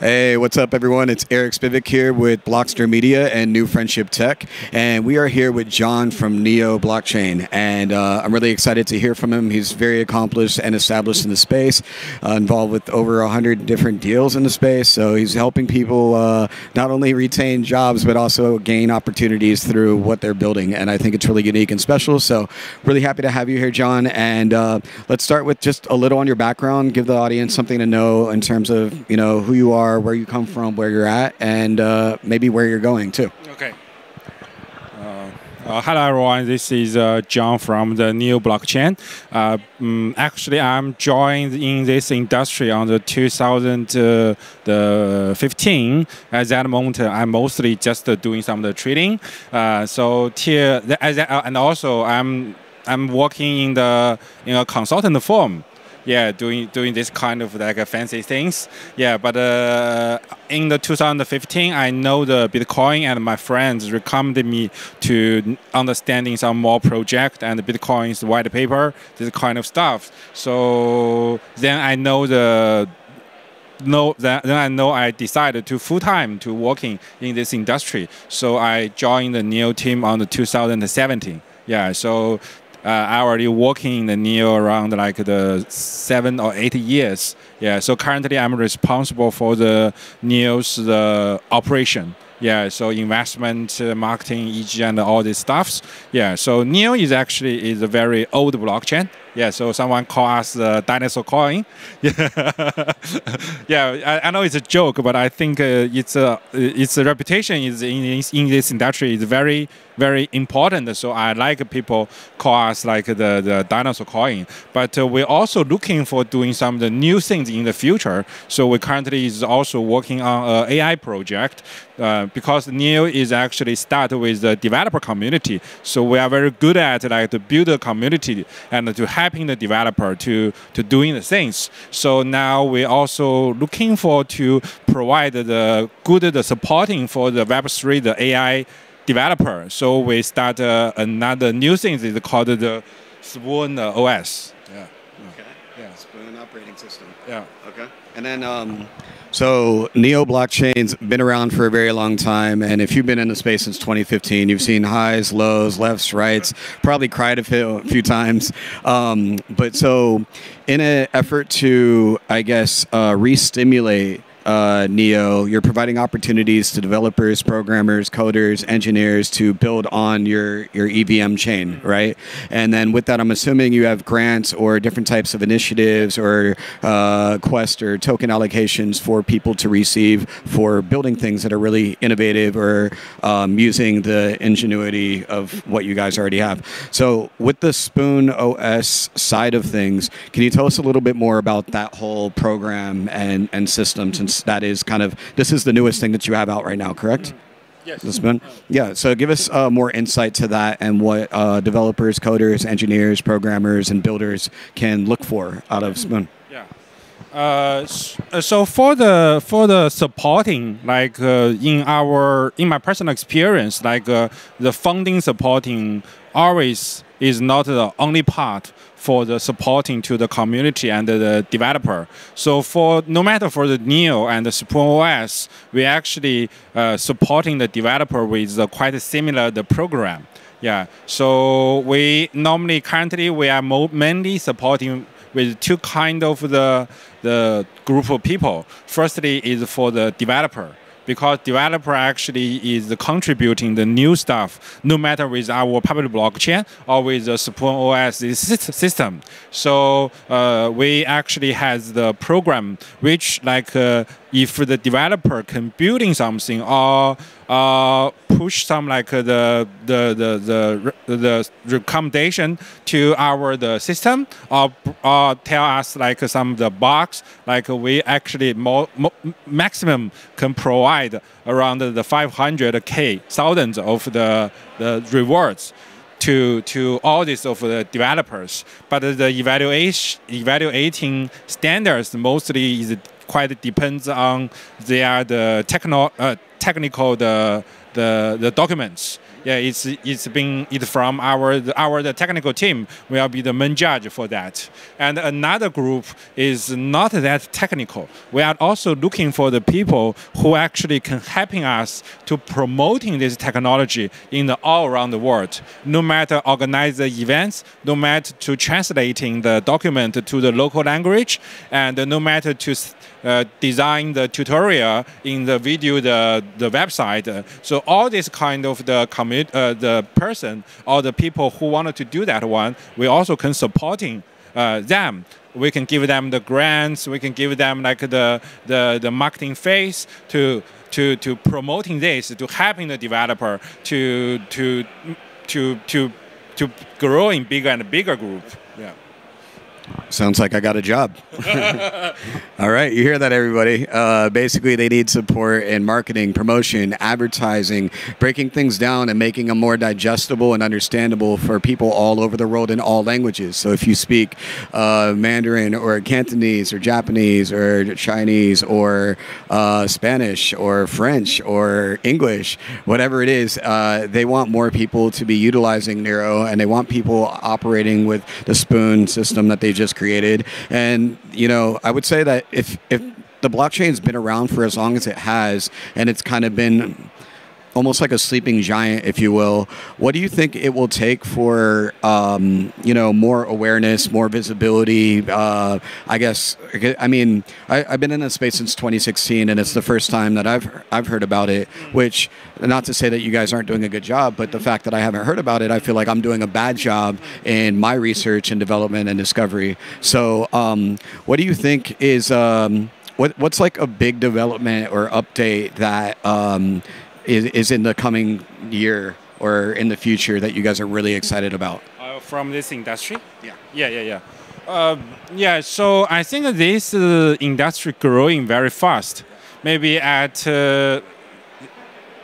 Hey, what's up, everyone? It's Eric Spivak here with Blockster Media and New Friendship Tech, and we are here with John from Neo Blockchain, and uh, I'm really excited to hear from him. He's very accomplished and established in the space, uh, involved with over 100 different deals in the space. So he's helping people uh, not only retain jobs but also gain opportunities through what they're building, and I think it's really unique and special. So really happy to have you here, John. And uh, let's start with just a little on your background. Give the audience something to know in terms of you know who you are are, where you come from, where you're at, and uh, maybe where you're going too. Okay. Uh, uh, hello everyone, this is uh, John from the Neo Blockchain. Um, actually, I'm joined in this industry on the 2015. At that moment, I'm mostly just doing some of the trading. so here, and also I'm I'm working in the in a consultant firm yeah, doing doing this kind of like fancy things. Yeah, but uh, in the 2015, I know the Bitcoin and my friends recommended me to understanding some more project and Bitcoin's white paper, this kind of stuff. So then I know the know then, then I know I decided to full time to working in this industry. So I joined the Neo team on the 2017. Yeah, so uh, I already working in the Neo around like the seven or eight years. Yeah, so currently I'm responsible for the Neo's the operation. Yeah, so investment, uh, marketing, EG, and all these stuffs. Yeah, so Neo is actually is a very old blockchain. Yeah, so someone call us the dinosaur coin. Yeah. I, I, know it's a joke, but I think uh, it's a its reputation is in in this industry is very very important. So I like people call us like the the dinosaur coin. But uh, we're also looking for doing some of the new things in the future. So we currently is also working on an AI project uh, because Neo is actually start with the developer community. So we are very good at like to build a community and to helping the developer to, to doing the things. So now we're also looking for to provide the good the supporting for the Web3, the AI developer. So we start uh, another new thing is called the Spoon OS. Yeah. Okay. Yeah, Spoon operating system. Yeah. Okay. And then um, so Neo blockchain's been around for a very long time, and if you've been in the space since 2015, you've seen highs, lows, lefts, rights, probably cried a few, a few times. Um, but so, in an effort to, I guess, uh, re-stimulate uh, Neo, you're providing opportunities to developers, programmers, coders, engineers to build on your, your EVM chain, right? And then with that, I'm assuming you have grants or different types of initiatives or uh, quest or token allocations for people to receive for building things that are really innovative or um, using the ingenuity of what you guys already have. So with the Spoon OS side of things, can you tell us a little bit more about that whole program and, and system since that is kind of this is the newest thing that you have out right now, correct? Yes. This one? Yeah. So give us uh, more insight to that and what uh, developers, coders, engineers, programmers, and builders can look for out of Spoon. Yeah. Uh, so for the for the supporting, like uh, in our in my personal experience, like uh, the funding supporting always is not the only part for the supporting to the community and the developer. So for no matter for the Neo and the Spoon OS, we actually uh, supporting the developer with the quite similar the program. Yeah. So we normally currently we are mainly supporting with two kind of the the group of people. Firstly is for the developer because developer actually is contributing the new stuff, no matter with our public blockchain or with the Spoon OS system. So uh, we actually has the program which like uh, if the developer can building something or uh, push some like the the the the, the recommendation to our the system or, or tell us like some of the bugs like we actually more maximum can provide around the 500k thousands of the the rewards to to all these of the developers. But the evaluation evaluating standards mostly is quite depends on their the techno, uh, technical the, the, the documents. yeah, it's it's been it's from our our the technical team will be the main judge for that. And another group is not that technical. We are also looking for the people who actually can helping us to promoting this technology in the all around the world. No matter organize the events, no matter to translating the document to the local language, and no matter to uh, design the tutorial in the video, the, the website. So all this kind of the commit, uh, the person or the people who wanted to do that one, we also can supporting uh, them. We can give them the grants. We can give them like the the, the marketing phase to to to promoting this, to helping the developer to to to to to grow in bigger and bigger group. Sounds like I got a job. All right, you hear that, everybody? Uh, basically, they need support in marketing, promotion, advertising, breaking things down and making them more digestible and understandable for people all over the world in all languages. So, if you speak uh, Mandarin or Cantonese or Japanese or Chinese or uh, Spanish or French or English, whatever it is, uh, they want more people to be utilizing Neo and they want people operating with the spoon system that they just created. And you know, I would say that if if the blockchain's been around for as long as it has, and it's kind of been almost like a sleeping giant, if you will. What do you think it will take for um, you know more awareness, more visibility? Uh, I guess I mean I, have been in this space since 2016, and it's the first time that I've I've heard about it. Which, not to say that you guys aren't doing a good job, but the fact that I haven't heard about it, I feel like I'm doing a bad job in my research and development and discovery. So, um, what do you think is um, what, what's like a big development or update that um, is, is in the coming year or in the future that you guys are really excited about? Uh, from this industry? Yeah. Yeah, yeah, yeah. Uh, yeah, so I think this uh, industry growing very fast. Maybe at uh,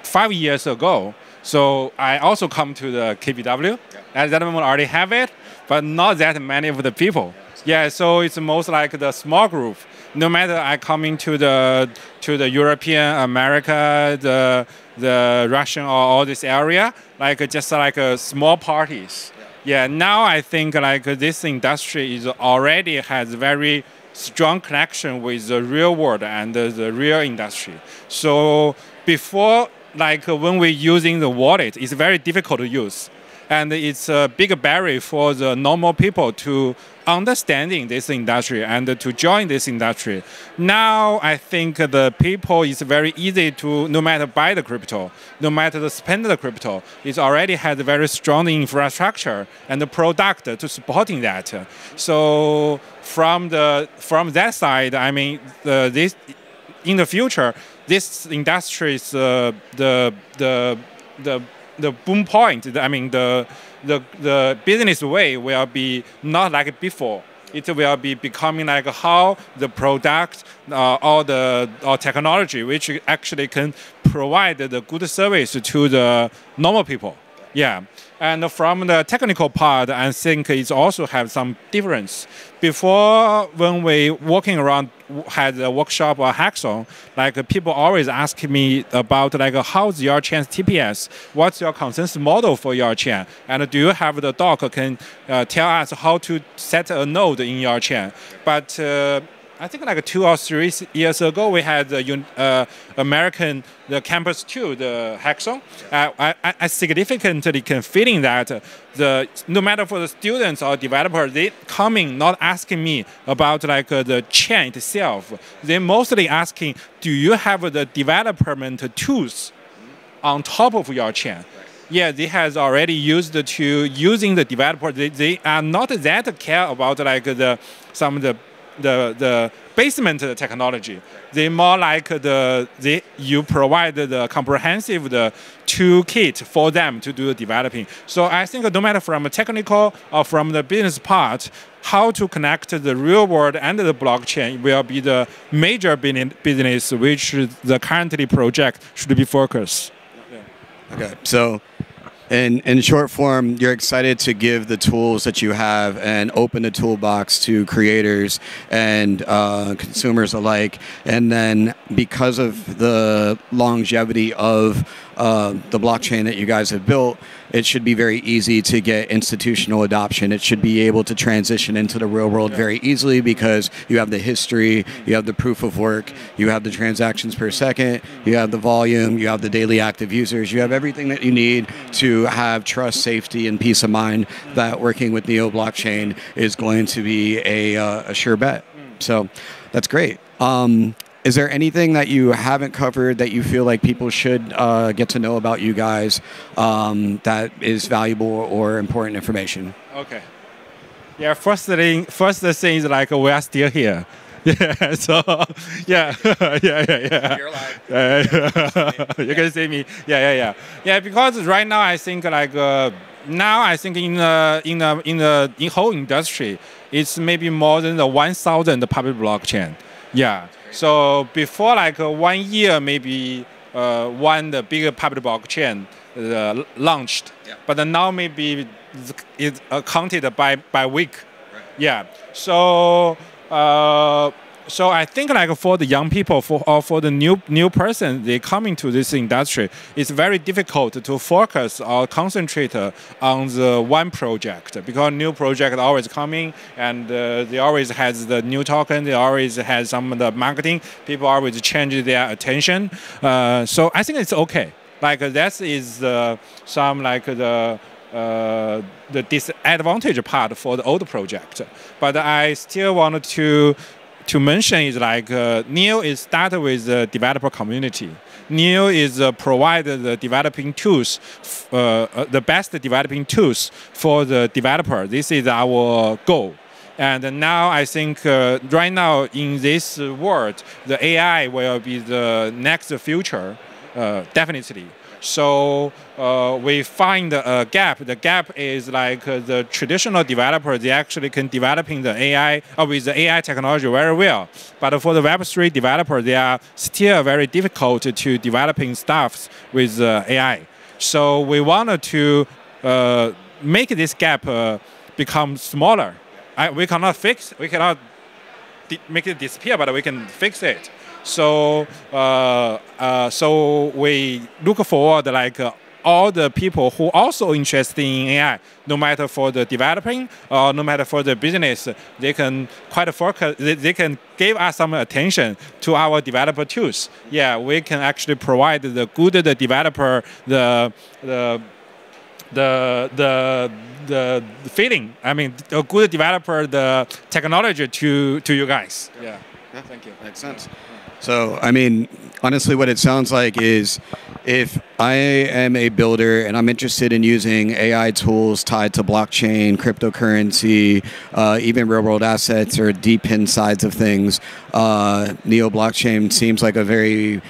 five years ago, so I also come to the KBW. At that moment, I already have it, but not that many of the people. Yeah, so it's most like the small group. No matter I come into the to the European, America, the the Russian or all this area, like just like uh, small parties. Yeah. now I think like this industry is already has very strong connection with the real world and the real industry. So before, like when we're using the wallet, it's very difficult to use and it's a big barrier for the normal people to understanding this industry and to join this industry. Now I think the people is very easy to no matter buy the crypto, no matter the spend the crypto, it already has a very strong infrastructure and the product to supporting that. So from the from that side, I mean the, this in the future, this industry is uh, the the the the boom point, I mean the, the, the business way will be not like before. It will be becoming like how the product uh, or the or technology which actually can provide the good service to the normal people. Yeah. And from the technical part, I think it also have some difference. Before, when we walking around, had a workshop or hackathon, like people always ask me about like how's your chain TPS? What's your consensus model for your chain? And do you have the doc can uh, tell us how to set a node in your chain? But uh, I think like two or three years ago, we had the uh, American the campus two, the hackathon. Uh, I, I significantly can feeling that the no matter for the students or developers, they coming not asking me about like uh, the chain itself. They mostly asking, do you have the development tools on top of your chain? yeah, they has already used to using the developer. They, they are not that care about like the some of the the the basement technology. They more like the they you provide the comprehensive the toolkit for them to do the developing. So I think no matter from a technical or from the business part, how to connect the real world and the blockchain will be the major business which the currently project should be focused. Okay, so in, in short form, you're excited to give the tools that you have and open the toolbox to creators and uh, consumers alike. And then, because of the longevity of uh, the blockchain that you guys have built, it should be very easy to get institutional adoption. It should be able to transition into the real world very easily because you have the history, you have the proof of work, you have the transactions per second, you have the volume, you have the daily active users, you have everything that you need to have trust, safety, and peace of mind that working with Neo Blockchain is going to be a, uh, a sure bet. So that's great. Um, is there anything that you haven't covered that you feel like people should uh, get to know about you guys um, that is valuable or important information? Okay. Yeah, first thing, first thing is like we are still here. Yeah, so yeah, yeah, yeah, yeah. You're alive. Uh, you can see me. Yeah, yeah, yeah. Yeah, because right now I think like uh, now I think in the in the in the in whole industry, it's maybe more than the 1,000 public blockchain. Yeah. So before like uh, one year, maybe uh, one the bigger public blockchain uh, launched, Yeah. but now maybe it's counted by by week. Yeah. So uh, so I think like for the young people, for or for the new new person, they come into this industry, it's very difficult to focus or concentrate uh, on the one project because new project always coming and uh, they always has the new token, they always has some of the marketing. People always change their attention. Uh, so I think it's okay. Like that is uh, some like the uh, the disadvantage part for the old project. But I still want to to mention is like uh, Neo is started with the developer community. Neo is uh, provided the developing tools, uh, uh, the best developing tools for the developer. This is our goal. And now I think uh, right now in this world, the AI will be the next future, uh, definitely. So uh, we find a gap. The gap is like uh, the traditional developer, they actually can developing the AI uh, with the AI technology very well. But for the Web3 developer, they are still very difficult to developing stuff with uh, AI. So we wanted to uh, make this gap uh, become smaller. I, we cannot fix, we cannot make it disappear, but we can fix it. So, uh, uh, so we look forward like uh, all the people who also interested in AI, no matter for the developing or no matter for the business, they can quite focus. They, they can give us some attention to our developer tools. Yeah, we can actually provide the good the developer the the the the the feeling. I mean, a good developer the technology to to you guys. Yeah. Thank you. Makes sense. So, I mean, honestly, what it sounds like is if I am a builder and I'm interested in using AI tools tied to blockchain, cryptocurrency, uh, even real world assets or deep insides of things, uh, Neo Blockchain seems like a very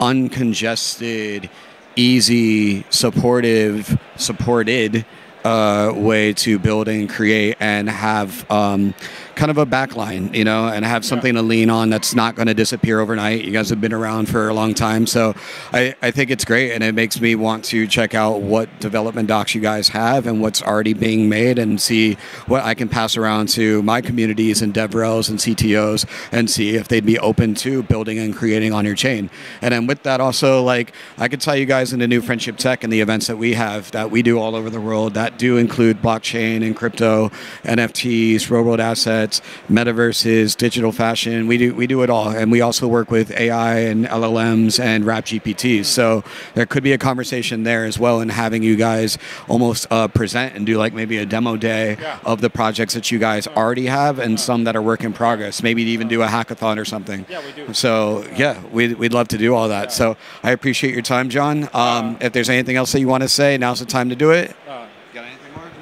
uncongested, easy, supportive, supported uh, way to build and create and have um, kind of a backline, you know, and have something to lean on that's not going to disappear overnight. You guys have been around for a long time, so I, I think it's great, and it makes me want to check out what development docs you guys have and what's already being made, and see what I can pass around to my communities and DevRels and CTOs, and see if they'd be open to building and creating on your chain. And then with that, also like I could tie you guys into New Friendship Tech and the events that we have that we do all over the world that do include blockchain and crypto, NFTs, real world assets, metaverses, digital fashion. We do we do it all, and we also work with AI and LLMs and Rap GPTs. So there could be a conversation there as well, and having you guys almost uh, present and do like maybe a demo day Yeah. of the projects that you guys already have and some that are work in progress. Maybe even do a hackathon or something. Yeah, we do. So yeah, we'd, we'd love to do all that. So I appreciate your time, John. Um, if there's anything else that you want to say, now's the time to do it.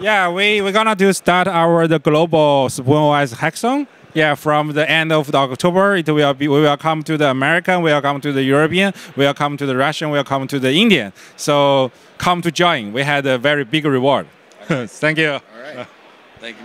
Yeah, we we're gonna do start our the global Spoon OS hackathon. Yeah, from the end of the October, it will be we will come to the American, we will come to the European, we will come to the Russian, we will come to the Indian. So come to join. We had a very big reward. Thank you. All right.